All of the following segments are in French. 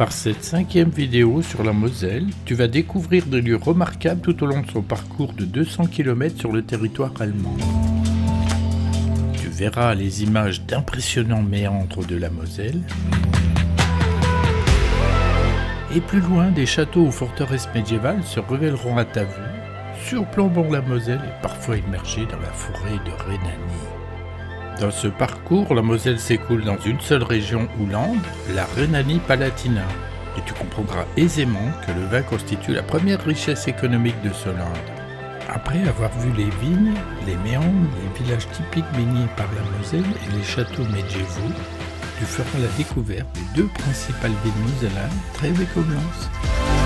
Par cette cinquième vidéo sur la Moselle, tu vas découvrir des lieux remarquables tout au long de son parcours de 200 km sur le territoire allemand. Tu verras les images d'impressionnants méandres de la Moselle. Et plus loin, des châteaux ou forteresses médiévales se révéleront à ta vue, surplombant la Moselle et parfois immergés dans la forêt de Rhénanie. Dans ce parcours, la Moselle s'écoule dans une seule région ou lande, la Rhénanie-Palatinat. Et tu comprendras aisément que le vin constitue la première richesse économique de ce land. Après avoir vu les vignes, les méandres, les villages typiques baignés par la Moselle et les châteaux médiévaux, tu feras la découverte des deux principales villes mosellanes, Trèves et Coblence.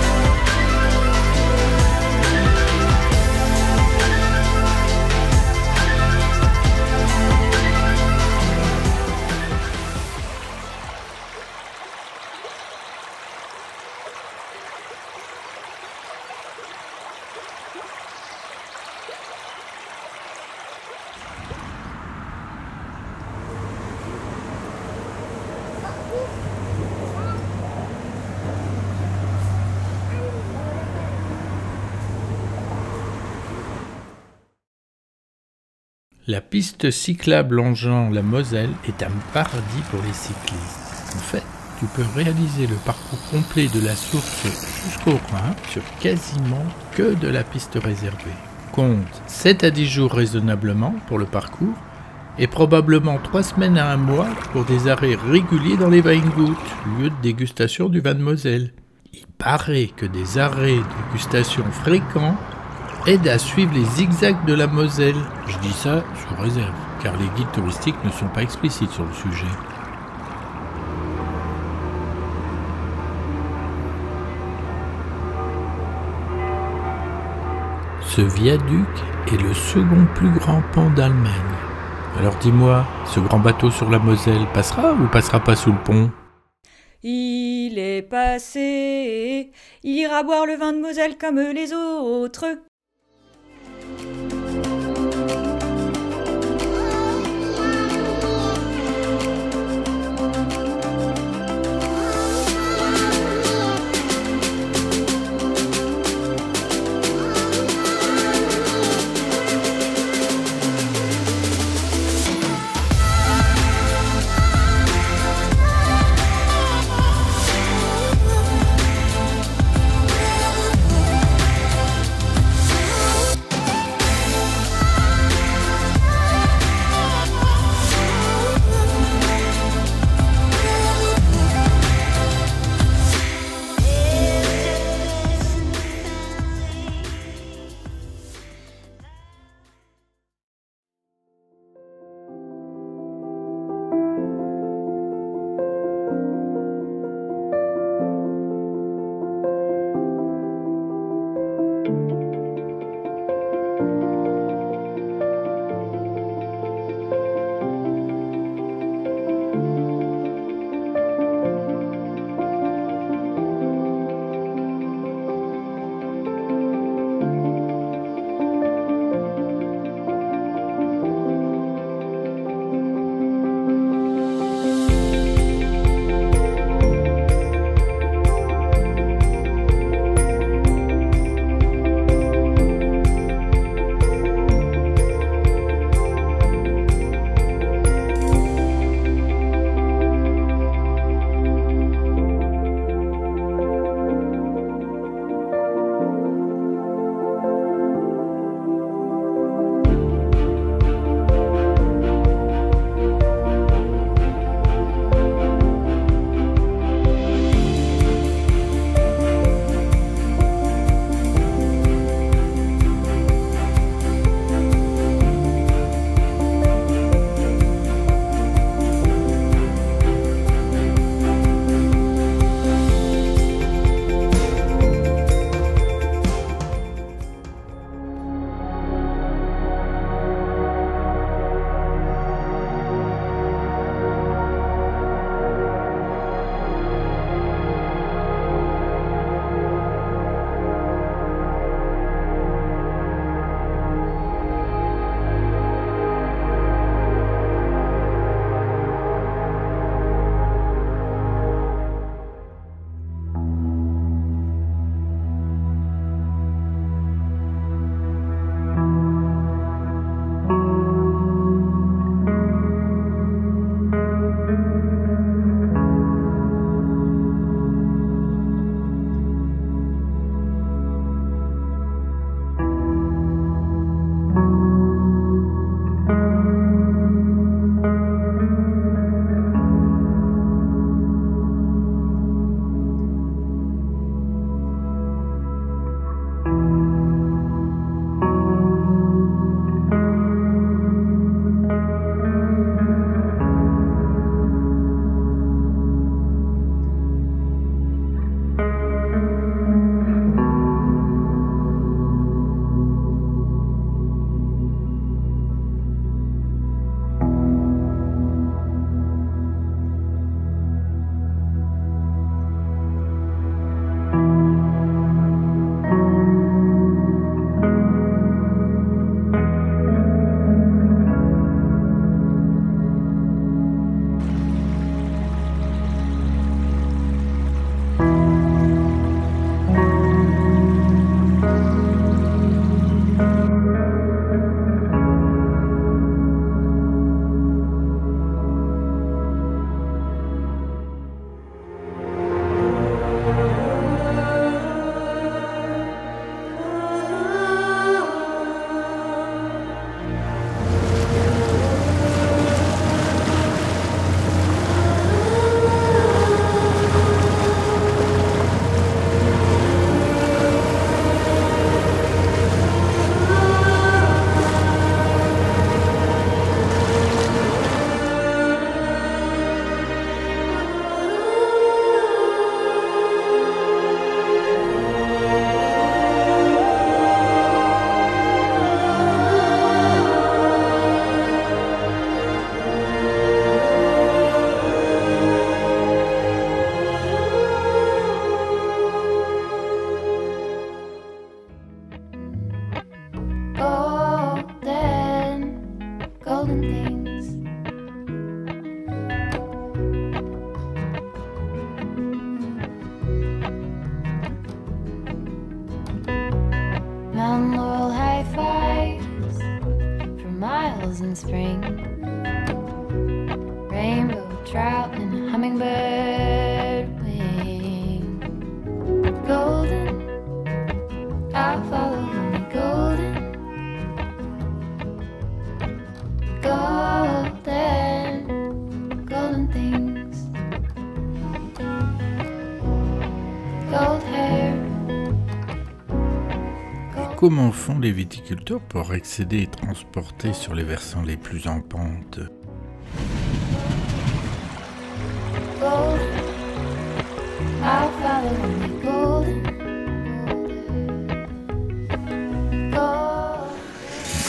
La piste cyclable longeant la Moselle est un paradis pour les cyclistes. En fait, tu peux réaliser le parcours complet de la source jusqu'au Rhin sur quasiment que de la piste réservée. Compte 7 à 10 jours raisonnablement pour le parcours et probablement 3 semaines à un mois pour des arrêts réguliers dans les Weingut, lieu de dégustation du vin de Moselle. Il paraît que des arrêts de dégustation fréquents aide à suivre les zigzags de la Moselle. Je dis ça sous réserve, car les guides touristiques ne sont pas explicites sur le sujet. Ce viaduc est le second plus grand pont d'Allemagne. Alors dis-moi, ce grand bateau sur la Moselle passera ou passera pas sous le pont? Il est passé, il ira boire le vin de Moselle comme les autres. Comment font les viticulteurs pour accéder et transporter sur les versants les plus en pente?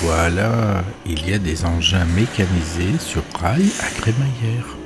Voilà, il y a des engins mécanisés sur rail à crémaillère.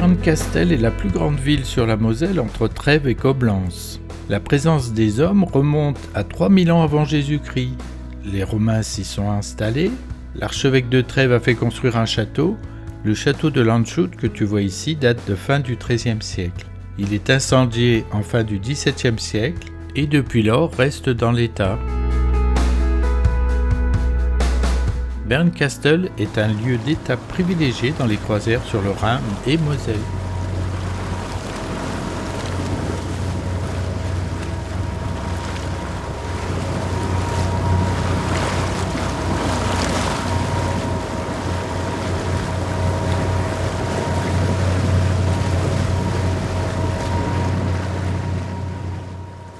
Berncastel est la plus grande ville sur la Moselle entre Trèves et Coblence. La présence des hommes remonte à 3000 ans avant Jésus-Christ. Les Romains s'y sont installés, l'archevêque de Trèves a fait construire un château. Le château de Landshut que tu vois ici date de fin du XIIIe siècle. Il est incendié en fin du XVIIe siècle et depuis lors reste dans l'état. Bernkastel est un lieu d'étape privilégié dans les croisières sur le Rhin et Moselle.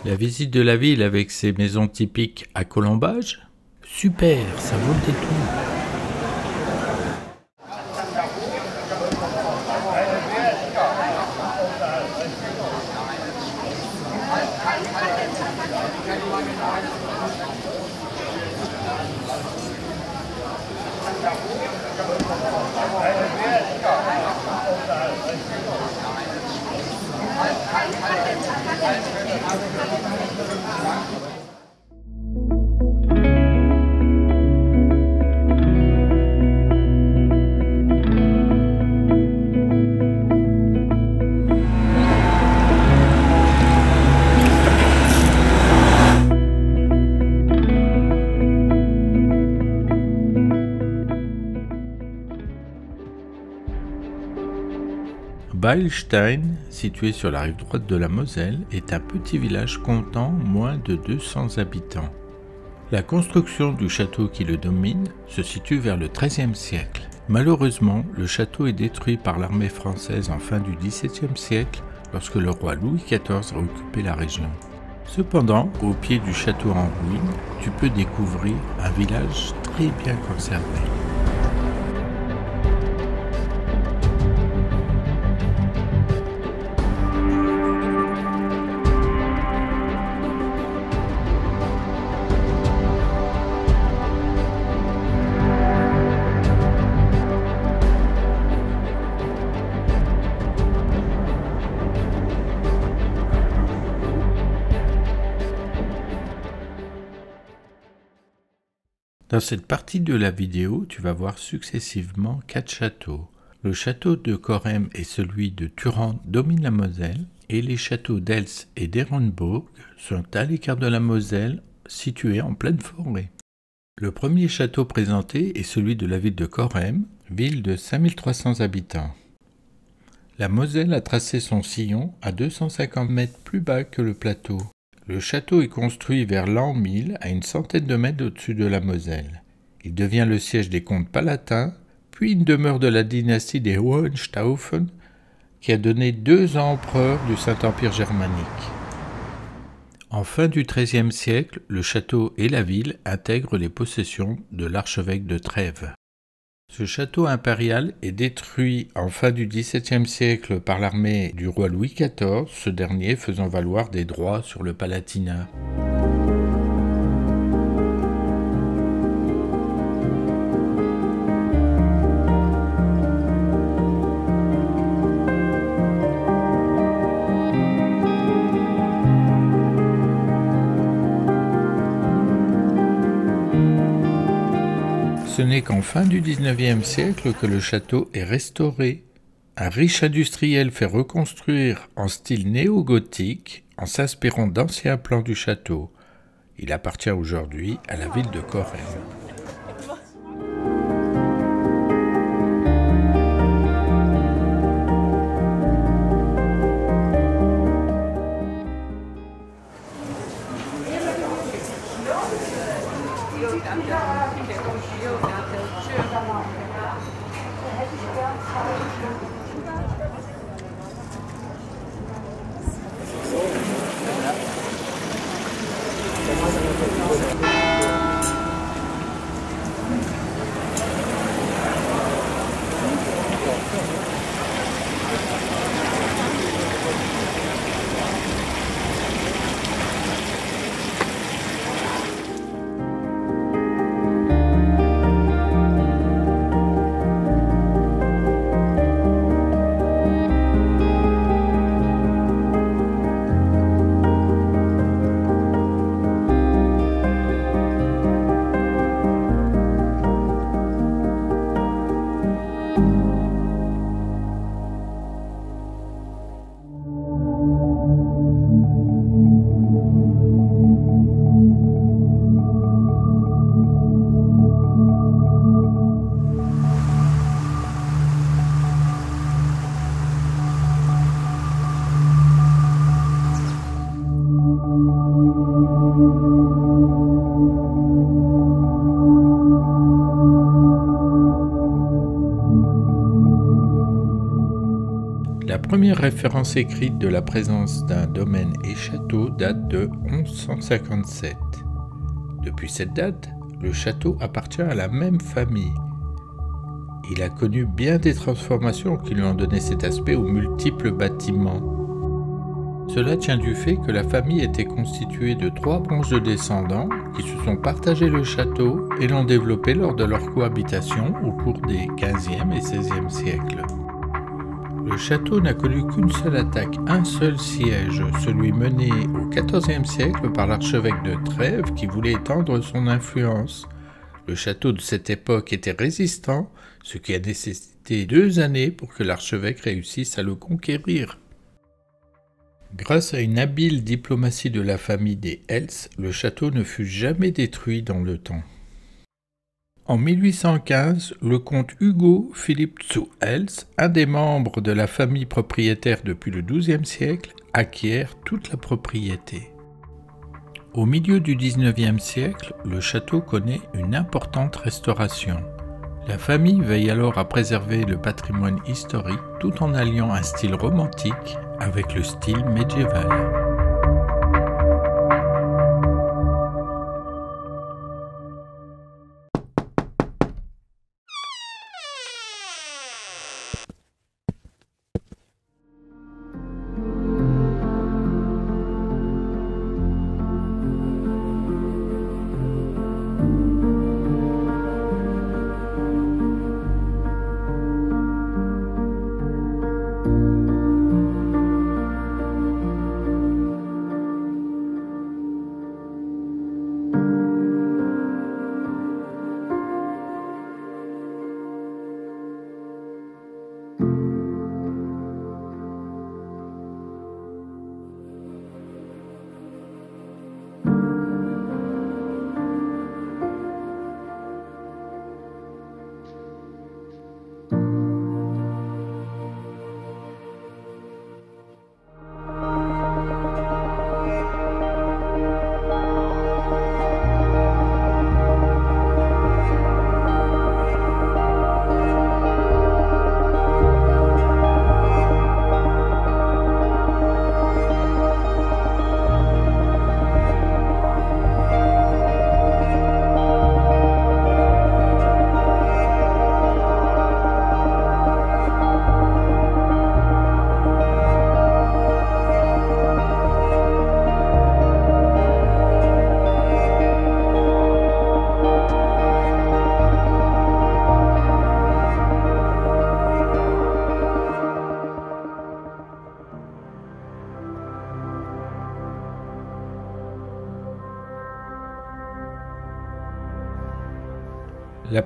La visite de la ville avec ses maisons typiques à colombage Super, ça vaut le détour. Beilstein, situé sur la rive droite de la Moselle, est un petit village comptant moins de 200 habitants. La construction du château qui le domine se situe vers le XIIIe siècle. Malheureusement, le château est détruit par l'armée française en fin du XVIIe siècle lorsque le roi Louis XIV a occupé la région. Cependant, au pied du château en ruine, tu peux découvrir un village très bien conservé. Dans cette partie de la vidéo, tu vas voir successivement quatre châteaux. Le château de Corem et celui de Turan dominent la Moselle, et les châteaux d'Els et d'Ehrenburg sont à l'écart de la Moselle, situés en pleine forêt. Le premier château présenté est celui de la ville de Corem, ville de 5300 habitants. La Moselle a tracé son sillon à 250 mètres plus bas que le plateau. Le château est construit vers l'an 1000 à une centaine de mètres au-dessus de la Moselle. Il devient le siège des comtes palatins, puis une demeure de la dynastie des Hohenstaufen qui a donné deux empereurs du Saint-Empire germanique. En fin du XIIIe siècle, le château et la ville intègrent les possessions de l'archevêque de Trèves. Ce château impérial est détruit en fin du XVIIe siècle par l'armée du roi Louis XIV, ce dernier faisant valoir des droits sur le Palatinat. Qu'en fin du XIXe siècle que le château est restauré. Un riche industriel fait reconstruire en style néo-gothique en s'inspirant d'anciens plans du château. Il appartient aujourd'hui à la ville de Corrèze. 귀여운 남편, 귀여운 남편 출. Référence écrite de la présence d'un domaine et château date de 1157. Depuis cette date, le château appartient à la même famille. Il a connu bien des transformations qui lui ont donné cet aspect aux multiples bâtiments. Cela tient du fait que la famille était constituée de trois branches de descendants qui se sont partagés le château et l'ont développé lors de leur cohabitation au cours des 15e et 16e siècles. Le château n'a connu qu'une seule attaque, un seul siège, celui mené au XIVe siècle par l'archevêque de Trèves qui voulait étendre son influence. Le château de cette époque était résistant, ce qui a nécessité deux années pour que l'archevêque réussisse à le conquérir. Grâce à une habile diplomatie de la famille des Hels, le château ne fut jamais détruit dans le temps. En 1815, le comte Hugo Philippe zu Hels, un des membres de la famille propriétaire depuis le XIIe siècle, acquiert toute la propriété. Au milieu du XIXe siècle, le château connaît une importante restauration. La famille veille alors à préserver le patrimoine historique tout en alliant un style romantique avec le style médiéval.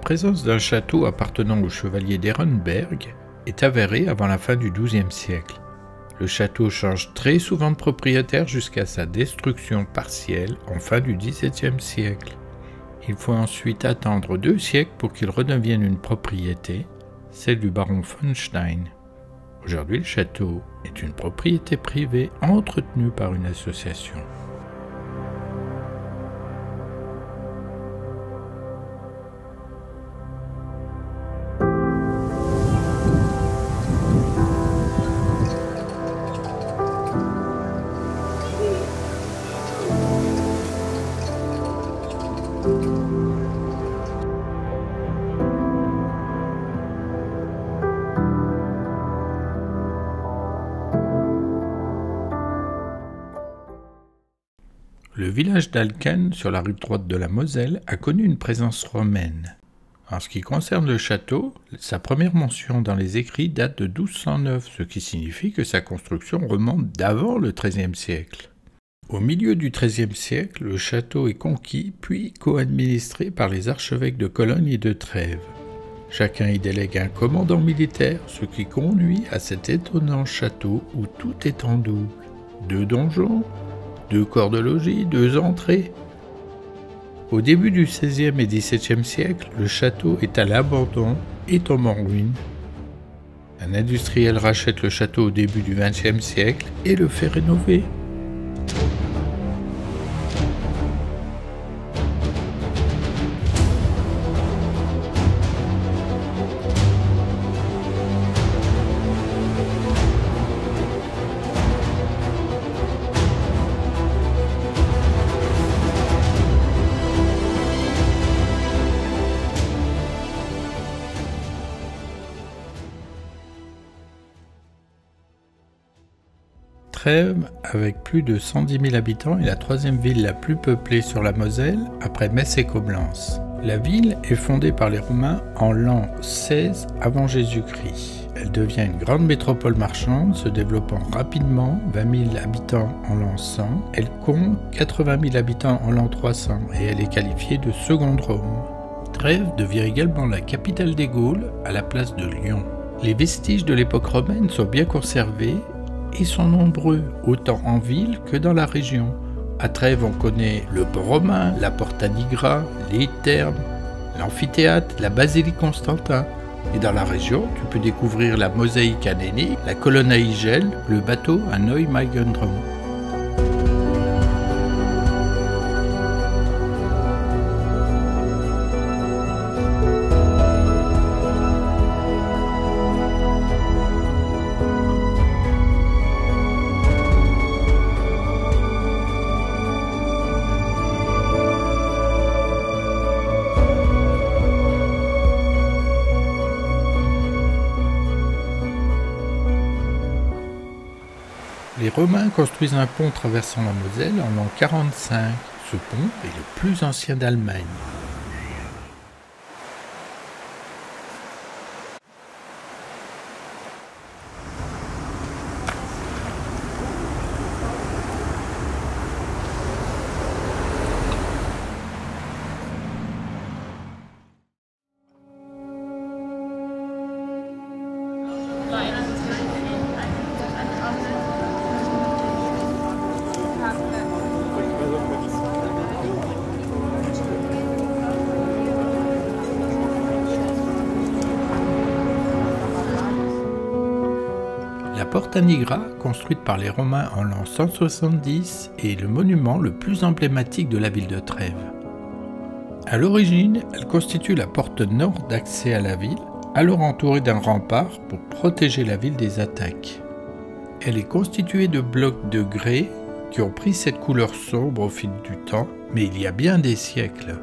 Présence d'un château appartenant au chevalier d'Ehrenberg est avérée avant la fin du XIIe siècle. Le château change très souvent de propriétaire jusqu'à sa destruction partielle en fin du XVIIe siècle. Il faut ensuite attendre deux siècles pour qu'il redevienne une propriété, celle du baron von Stein. Aujourd'hui, le château est une propriété privée entretenue par une association. Village d'Alken, sur la rive droite de la Moselle, a connu une présence romaine. En ce qui concerne le château, sa première mention dans les écrits date de 1209, ce qui signifie que sa construction remonte d'avant le XIIIe siècle. Au milieu du XIIIe siècle, le château est conquis puis co-administré par les archevêques de Cologne et de Trèves. Chacun y délègue un commandant militaire, ce qui conduit à cet étonnant château où tout est en double. Deux donjons, deux corps de logis, deux entrées. Au début du XVIe et XVIIe siècle, le château est à l'abandon et tombe en ruine. Un industriel rachète le château au début du XXe siècle et le fait rénover. Trèves, avec plus de 110 000 habitants, est la troisième ville la plus peuplée sur la Moselle, après Metz et Coblence. La ville est fondée par les Romains en l'an 16 avant Jésus-Christ. Elle devient une grande métropole marchande, se développant rapidement, 20 000 habitants en l'an 100. Elle compte 80 000 habitants en l'an 300 et elle est qualifiée de seconde Rome. Trèves devient également la capitale des Gaules à la place de Lyon. Les vestiges de l'époque romaine sont bien conservés et sont nombreux, autant en ville que dans la région. À Trèves, on connaît le pont romain, la Porta Nigra, les thermes, l'amphithéâtre, la basilique Constantin. Et dans la région, tu peux découvrir la mosaïque à la colonne à le bateau à Neumagendrum. Les Romains construisent un pont traversant la Moselle en l'an 45. Ce pont est le plus ancien d'Allemagne. Porta construite par les Romains en l'an 170, est le monument le plus emblématique de la ville de Trèves. À l'origine, elle constitue la porte nord d'accès à la ville, alors entourée d'un rempart pour protéger la ville des attaques. Elle est constituée de blocs de grès qui ont pris cette couleur sombre au fil du temps, mais il y a bien des siècles.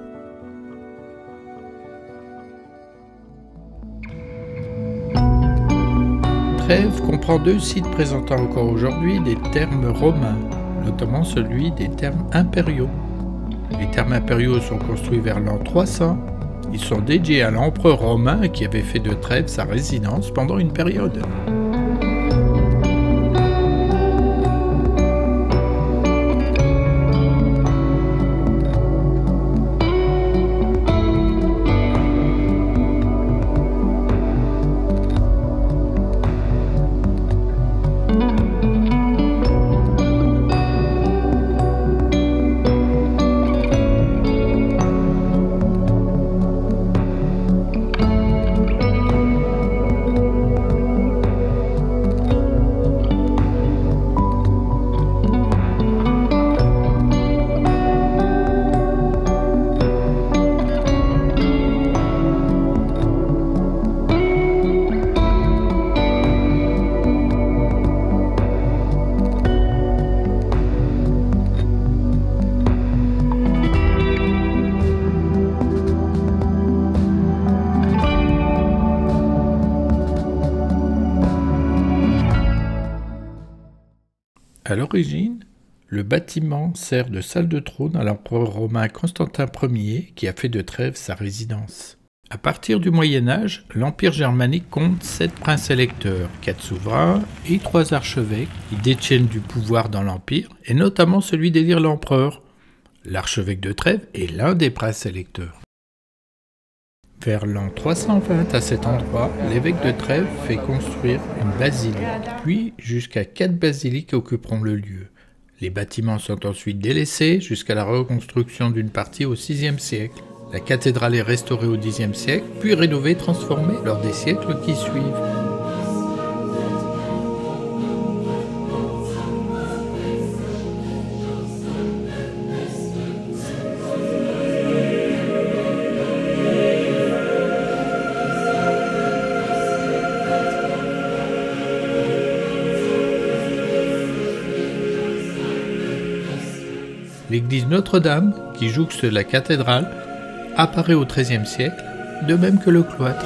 Trèves comprend deux sites présentant encore aujourd'hui des termes romains, notamment celui des termes impériaux. Les termes impériaux sont construits vers l'an 300. Ils sont dédiés à l'empereur romain qui avait fait de Trèves sa résidence pendant une période. Bâtiment sert de salle de trône à l'empereur romain Constantin Ier qui a fait de Trèves sa résidence. À partir du Moyen Âge, l'Empire germanique compte sept princes électeurs, quatre souverains et trois archevêques qui détiennent du pouvoir dans l'Empire, et notamment celui d'élire l'empereur. L'archevêque de Trèves est l'un des princes électeurs. Vers l'an 320 à cet endroit, l'évêque de Trèves fait construire une basilique, puis jusqu'à quatre basiliques occuperont le lieu. Les bâtiments sont ensuite délaissés jusqu'à la reconstruction d'une partie au VIe siècle. La cathédrale est restaurée au Xe siècle, puis rénovée et transformée lors des siècles qui suivent. Notre-Dame, qui jouxte la cathédrale, apparaît au XIIIe siècle, de même que le cloître.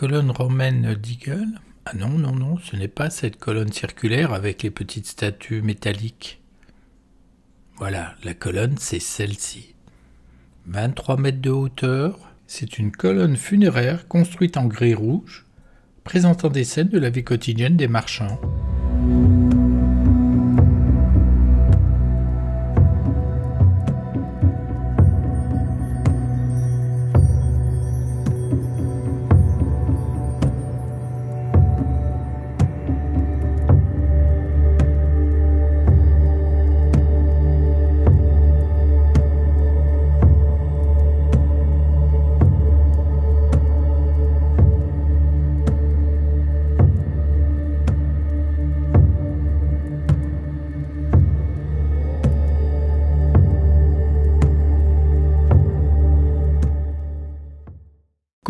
Colonne romaine d'Eagle Ah non, non, non, ce n'est pas cette colonne circulaire avec les petites statues métalliques. Voilà, la colonne, c'est celle-ci. 23 mètres de hauteur, c'est une colonne funéraire construite en gris rouge, présentant des scènes de la vie quotidienne des marchands.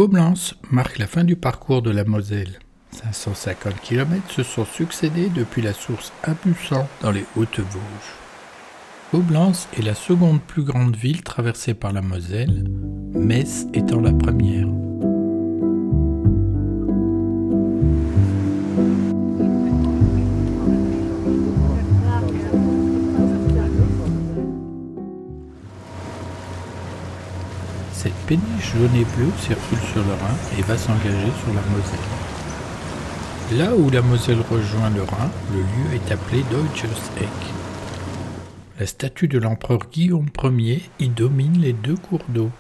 Coblence marque la fin du parcours de la Moselle. 550 km se sont succédés depuis la source Abussan dans les Hautes-Vosges. Coblence est la seconde plus grande ville traversée par la Moselle, Metz étant la première. Péniche jaune et bleue circule sur le Rhin et va s'engager sur la Moselle. Là où la Moselle rejoint le Rhin, le lieu est appelé Deutsches Eck. La statue de l'empereur Guillaume Ier y domine les deux cours d'eau.